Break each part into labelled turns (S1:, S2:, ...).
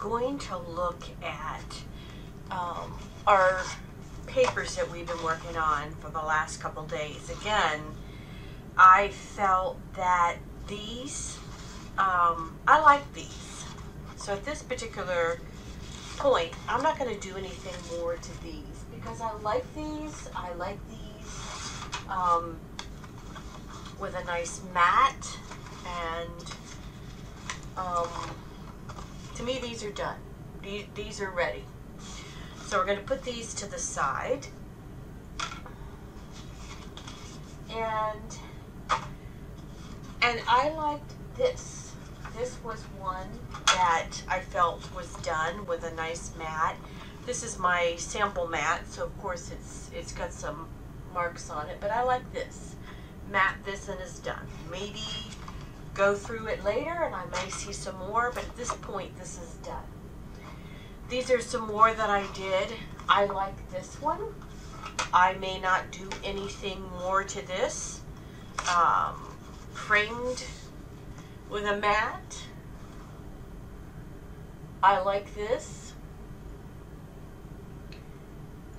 S1: going to look at um, our papers that we've been working on for the last couple days. Again, I felt that these, um, I like these. So at this particular point, I'm not going to do anything more to these because I like these. I like these um, with a nice mat and um, to me these are done. These, are ready. So we're going to put these to the side. And and I liked this. This was one that I felt was done with a nice mat. This is my sample mat, so of course it's it's got some marks on it, but I like this. Mat this and is done. Maybe go through it later and I may see some more, but at this point this is done. These are some more that I did. I like this one. I may not do anything more to this. Um, framed with a mat. I like this.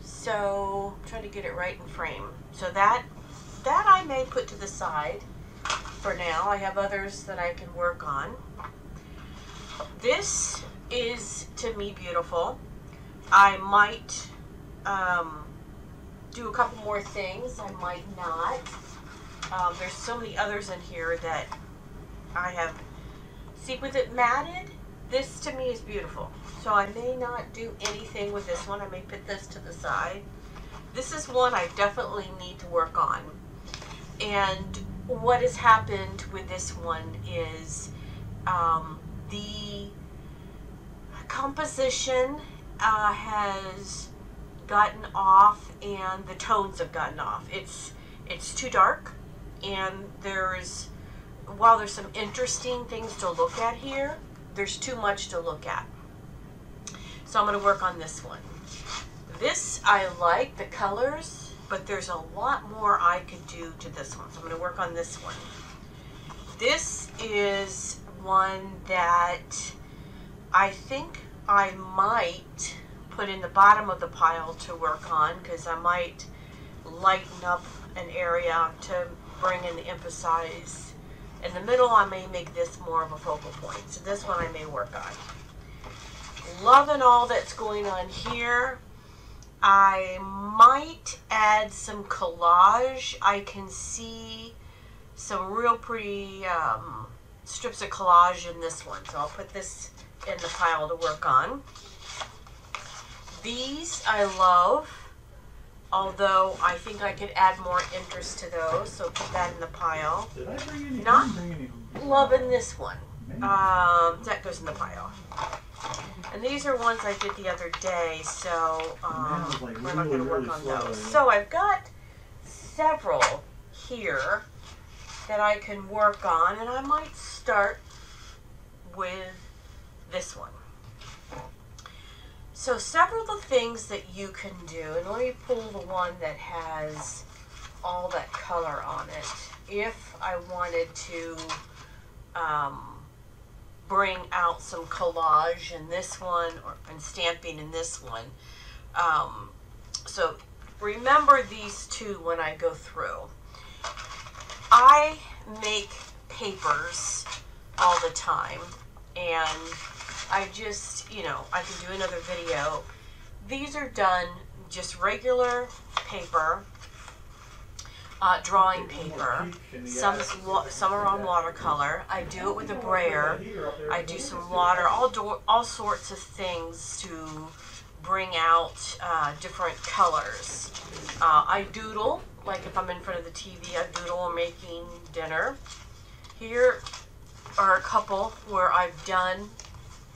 S1: So, I'm trying to get it right in frame. So that, that I may put to the side for now. I have others that I can work on. This is, to me, beautiful. I might um, do a couple more things. I might not. Um, there's so many others in here that I have. See, with it matted, this to me is beautiful. So I may not do anything with this one. I may put this to the side. This is one I definitely need to work on. And what has happened with this one is um, the composition uh, has gotten off and the tones have gotten off. It's it's too dark and there's while there's some interesting things to look at here, there's too much to look at. So I'm going to work on this one. This I like the colors, but there's a lot more I could do to this one. So I'm going to work on this one. This is one that I think I might put in the bottom of the pile to work on because I might lighten up an area to bring in the emphasize. In the middle, I may make this more of a focal point. So this one I may work on. Loving all that's going on here. I might add some collage. I can see some real pretty um, strips of collage in this one. So I'll put this in the pile to work on. These I love, although I think I could add more interest to those, so put that in the pile.
S2: Did I bring any?
S1: Not. Loving this one. Um, that goes in the pile. And these are ones I did the other day, so um,
S2: like,
S1: we're not going to work
S2: really
S1: on
S2: slow,
S1: those. So I've got several here that I can work on, and I might start with this one. So several of the things that you can do, and let me pull the one that has all that color on it. If I wanted to um, bring out some collage in this one or and stamping in this one. Um, so remember these two when I go through. I make papers all the time and I just, you know, I can do another video. These are done just regular paper, uh, drawing paper. Some, some are on watercolor. I do it with a brayer. I do some water, all do- all sorts of things to bring out uh, different colors. Uh, I doodle, like if I'm in front of the TV, I doodle making dinner. Here are a couple where I've done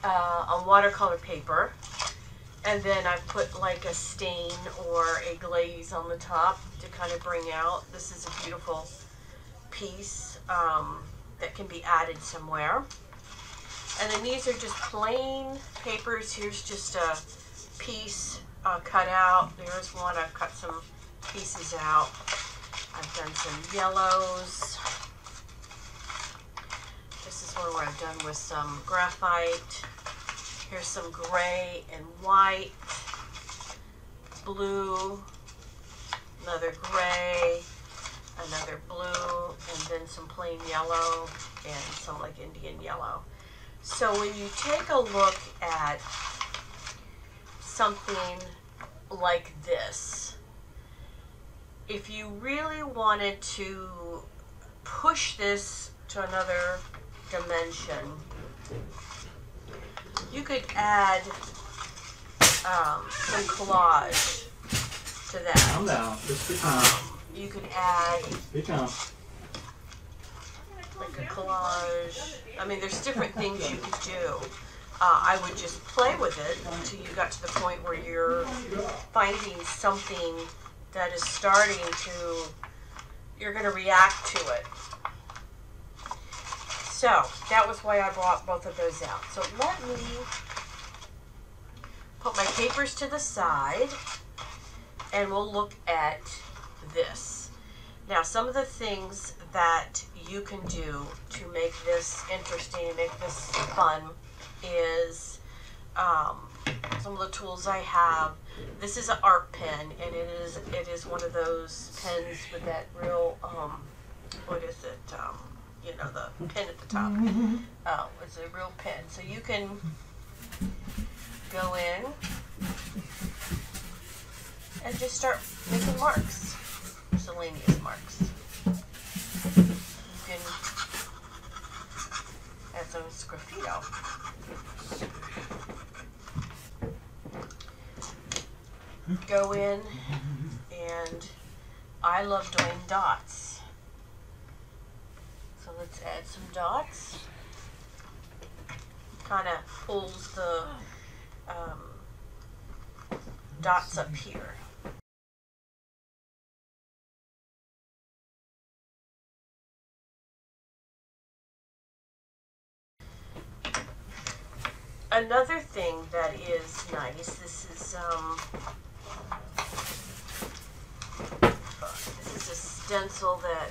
S1: uh, on watercolor paper, and then I put like a stain or a glaze on the top to kind of bring out. This is a beautiful piece um, that can be added somewhere. And then these are just plain papers. Here's just a piece uh, cut out. There's one. I've cut some pieces out. I've done some yellows. This is one where I've done with some graphite. Here's some gray and white, blue, another gray, another blue, and then some plain yellow and some like Indian yellow. So when you take a look at something like this, if you really wanted to push this to another dimension, you could add um, some collage to that.
S2: Calm down. Just be calm.
S1: Um, you could add
S2: Be calm.
S1: like a collage. I mean, there's different things you could do. Uh, I would just play with it until you got to the point where you're finding something that is starting to, you're going to react to it. So that was why I brought both of those out. So let me put my papers to the side and we'll look at this. Now, some of the things that you can do to make this interesting, make this fun, is um, some of the tools I have. This is an art pen, and it is it is one of those pens with that real um, what is it? Um, you know, the mm-hmm. pin at the top. Mm-hmm. Oh, it's a real pen, so you can go in and just start making marks, miscellaneous marks. You can add some sgraffito. Go in mm-hmm. and I love doing dots. Let's add some dots. Kind of pulls the um, dots up here. Another thing that is nice, this is um, this is a stencil that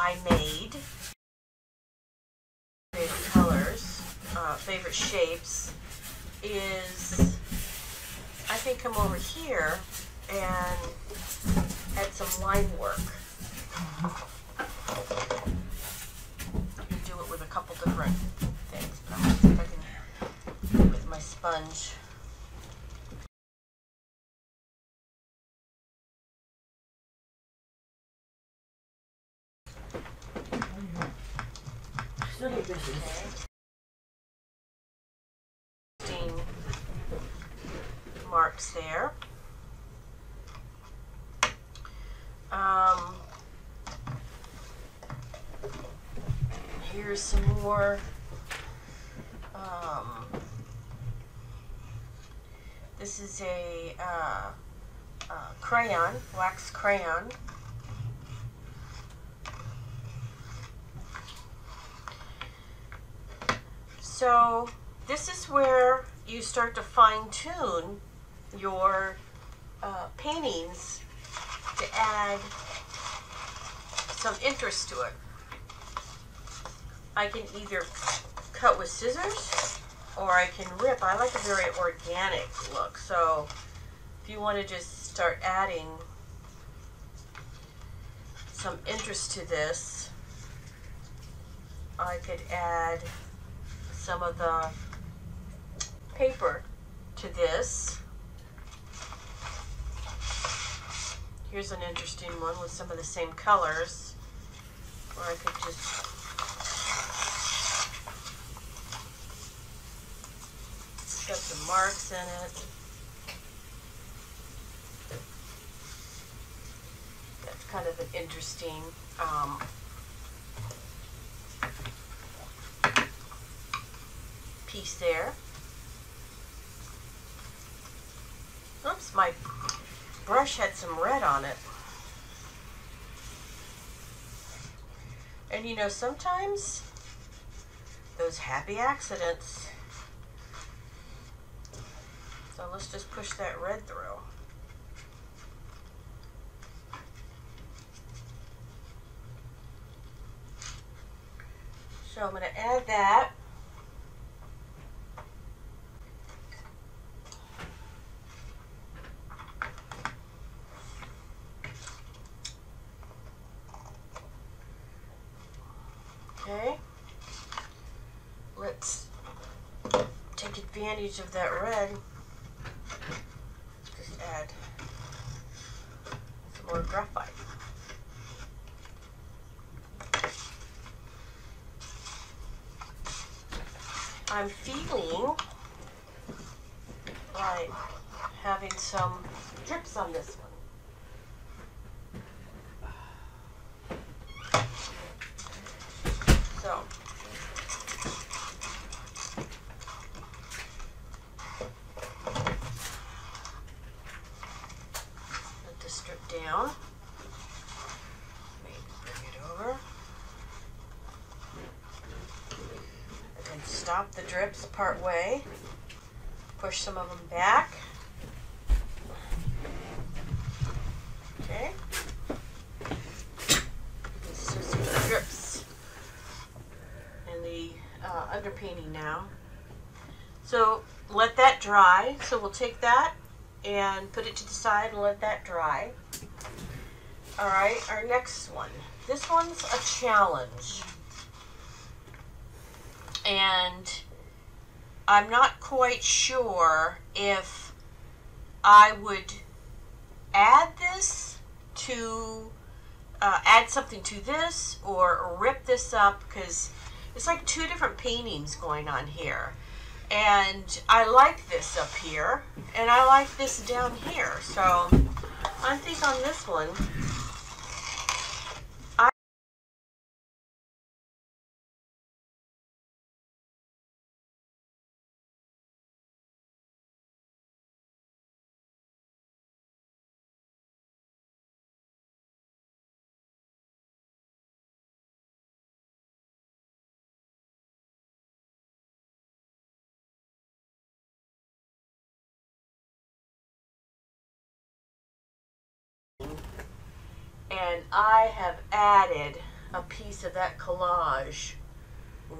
S1: I made. Favorite colors, uh, favorite shapes is I can come over here and add some line work. You can do it with a couple different things, but I'm gonna see if I can with my sponge. Okay. Interesting marks there. Um, here's some more. Um, this is a uh, uh, crayon, wax crayon. So this is where you start to fine tune your uh, paintings to add some interest to it. I can either cut with scissors or I can rip. I like a very organic look. So if you want to just start adding some interest to this, I could add some of the paper to this. Here's an interesting one with some of the same colors where I could just got some marks in it. That's kind of an interesting um, piece there. Oops, my brush had some red on it. And you know, sometimes those happy accidents let's just push that red through. So I'm going to add that. Okay. Let's take advantage of that red. Add some more graphite. I'm feeling like having some drips on this one. So. Let this drip down. Maybe bring it over. And then stop the drips part way. Push some of them back. Okay. This is the drips and the uh, underpainting now. So let that dry. So we'll take that and put it to the side and let that dry. All right, our next one. This one's a challenge. And I'm not quite sure if I would add this to uh, add something to this or rip this up because it's like two different paintings going on here. And I like this up here and I like this down here. So I think on this one, and I have added a piece of that collage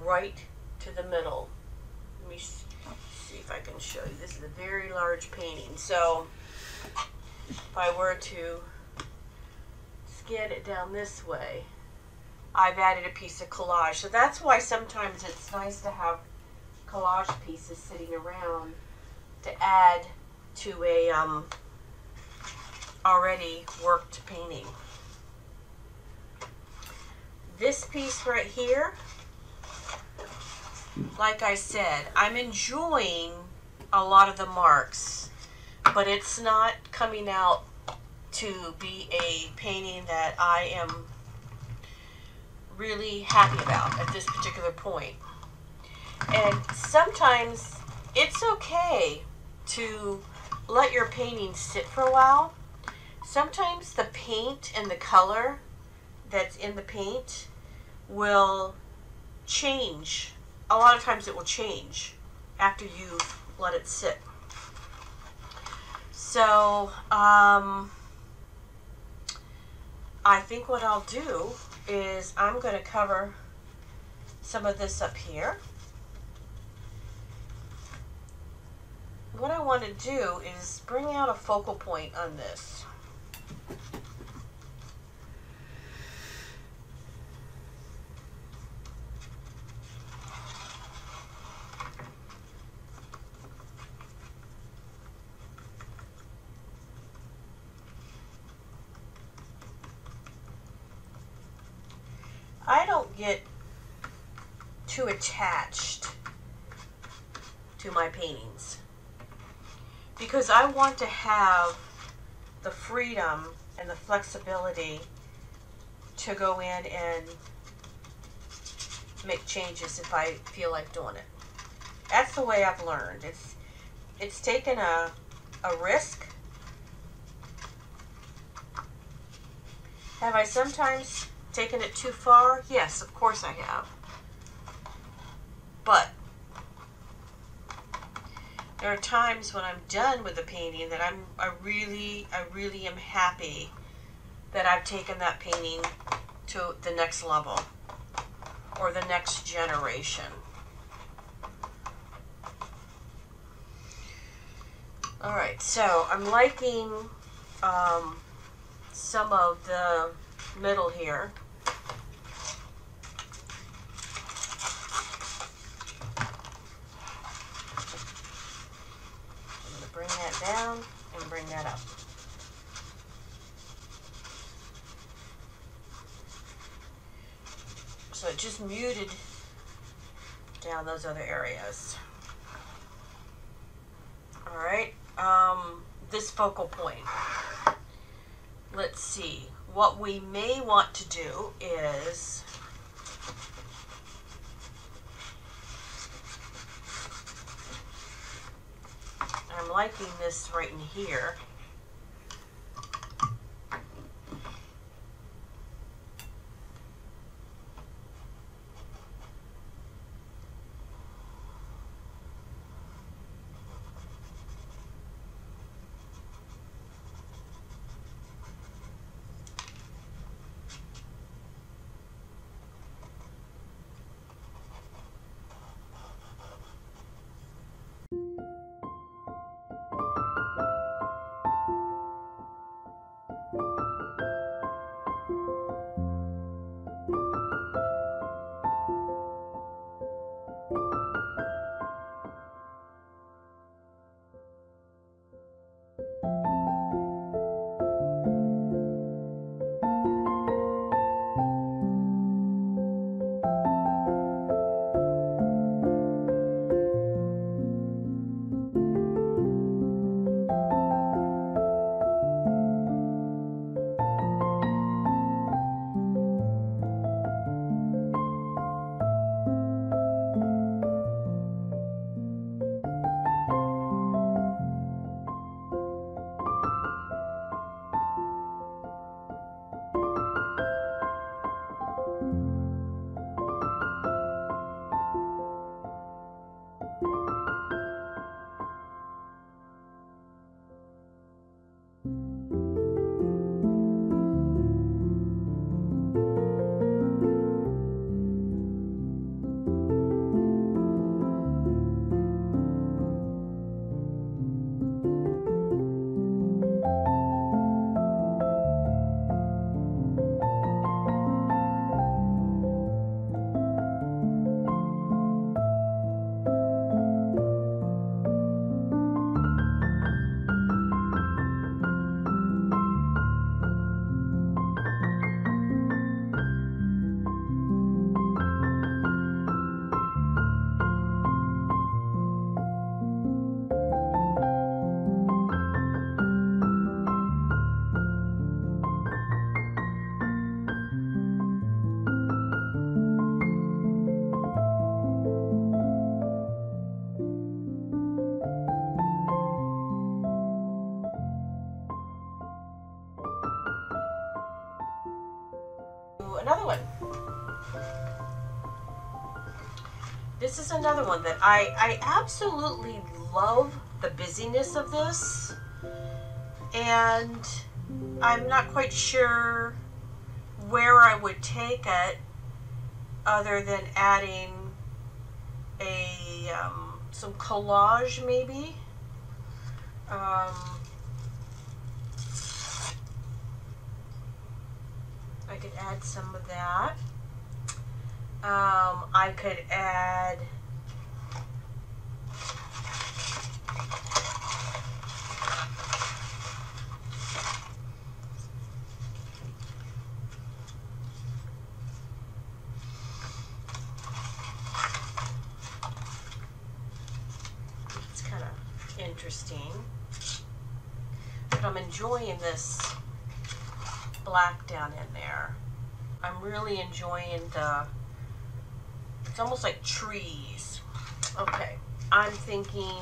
S1: right to the middle. Let me see if I can show you. This is a very large painting. So if I were to scan it down this way, I've added a piece of collage. So that's why sometimes it's nice to have collage pieces sitting around to add to a um, already worked painting. This piece right here, like I said, I'm enjoying a lot of the marks, but it's not coming out to be a painting that I am really happy about at this particular point. And sometimes it's okay to let your painting sit for a while. Sometimes the paint and the color that's in the paint will change. A lot of times it will change after you've let it sit. So, um, I think what I'll do is I'm going to cover some of this up here. What I want to do is bring out a focal point on this. I don't get too attached to my paintings because I want to have the freedom and the flexibility to go in and make changes if I feel like doing it. That's the way I've learned. It's it's taken a a risk. Have I sometimes taken it too far? Yes, of course I have. But there are times when I'm done with the painting that I'm I really I really am happy that I've taken that painting to the next level or the next generation. All right, so I'm liking um, some of the middle here. bring that down and bring that up. So it just muted down those other areas. All right, um, this focal point. Let's see, what we may want to do is I'm liking this right in here. That I, I absolutely love the busyness of this. And I'm not quite sure where I would take it other than adding a um, some collage maybe. Um, I could add some of that. Um, I could add it's kind of interesting. But I'm enjoying this black down in there. I'm really enjoying the, it's almost like trees. Okay, I'm thinking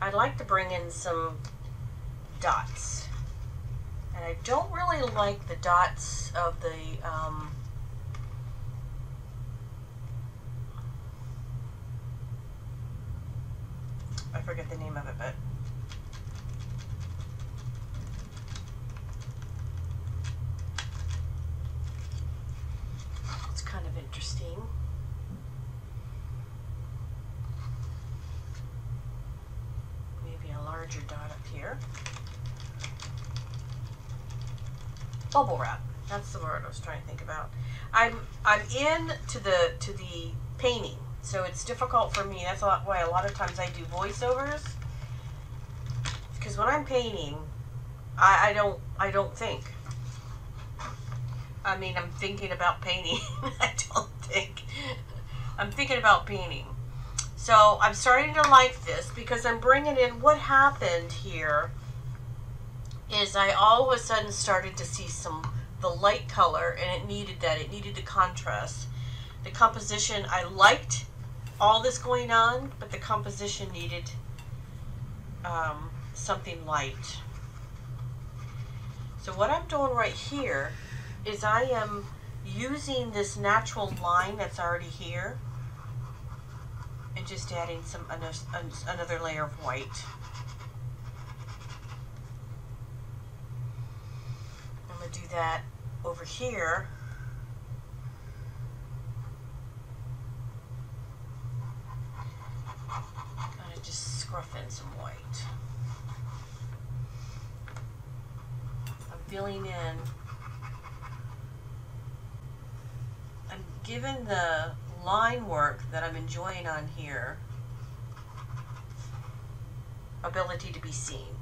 S1: I'd like to bring in some dots. And I don't really like the dots of the, um, I forget the name of it, but it's kind of interesting. Maybe a larger dot up here. Bubble wrap. That's the word I was trying to think about. I'm I'm in to the to the painting, so it's difficult for me. That's a lot, why a lot of times I do voiceovers. because when I'm painting, I, I don't I don't think. I mean, I'm thinking about painting. I don't think. I'm thinking about painting. So I'm starting to like this because I'm bringing in what happened here is I all of a sudden started to see some the light color and it needed that. It needed the contrast. The composition, I liked all this going on, but the composition needed um, something light. So what I'm doing right here is I am using this natural line that's already here and just adding some another layer of white. I'm going to do that over here. Kind of just scruff in some white. I'm filling in. I'm given the line work that I'm enjoying on here ability to be seen.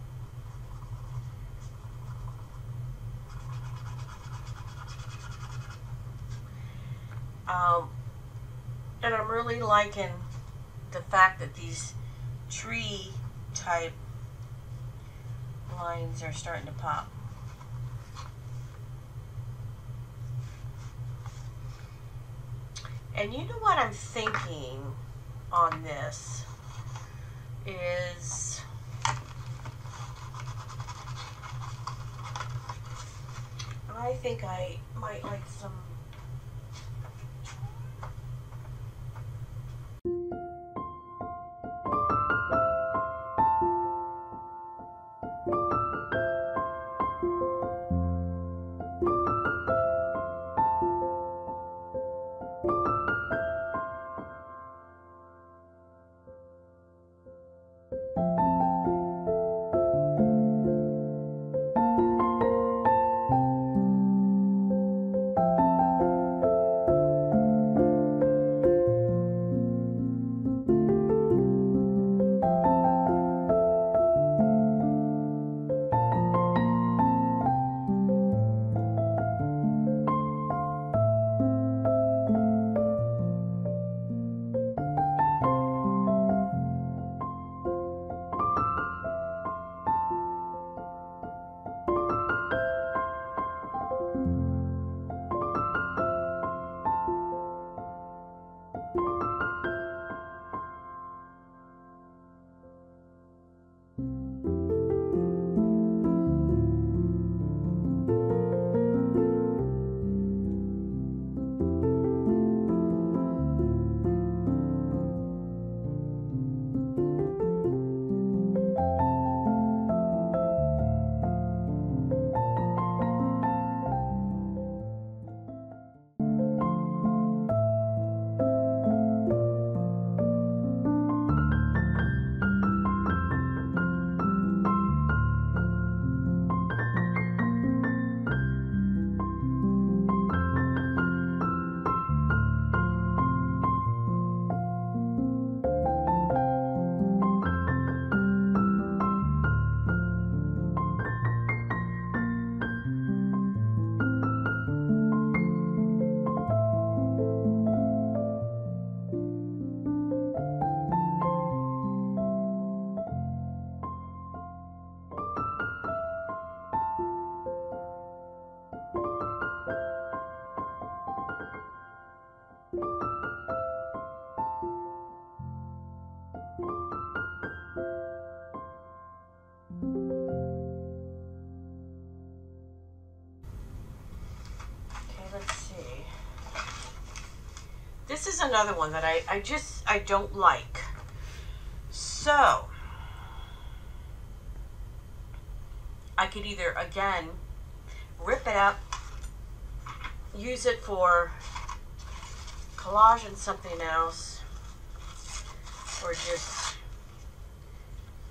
S1: Um, and I'm really liking the fact that these tree type lines are starting to pop. And you know what I'm thinking on this is I think I might like some this is another one that I, I just, I don't like. So, I could either, again, rip it up, use it for collage and something else, or just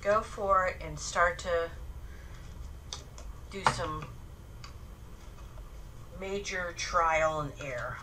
S1: go for it and start to do some major trial and error.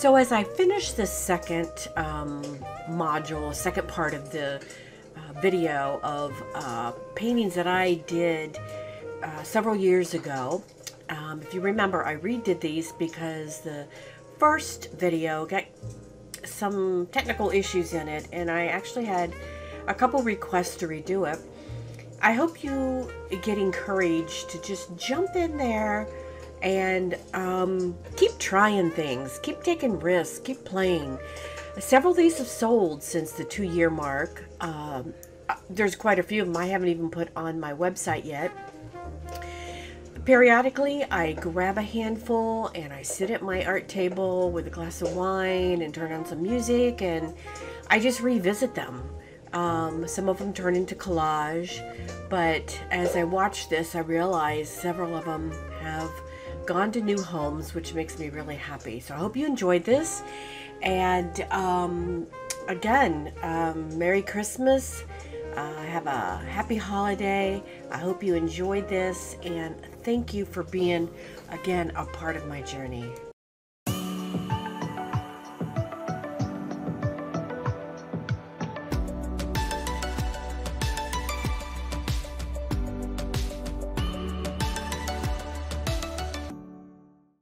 S1: So as I finish the second um, module, second part of the uh, video of uh, paintings that I did uh, several years ago, um, if you remember, I redid these because the first video got some technical issues in it, and I actually had a couple requests to redo it. I hope you get encouraged to just jump in there and um, keep trying things, keep taking risks, keep playing. Several of these have sold since the two year mark. Um, uh, there's quite a few of them I haven't even put on my website yet. Periodically, I grab a handful and I sit at my art table with a glass of wine and turn on some music and I just revisit them. Um, some of them turn into collage, but as I watch this, I realize several of them have gone to new homes, which makes me really happy. So I hope you enjoyed this. And um, again, um, Merry Christmas. Uh, have a happy holiday. I hope you enjoyed this and thank you for being, again, a part of my journey.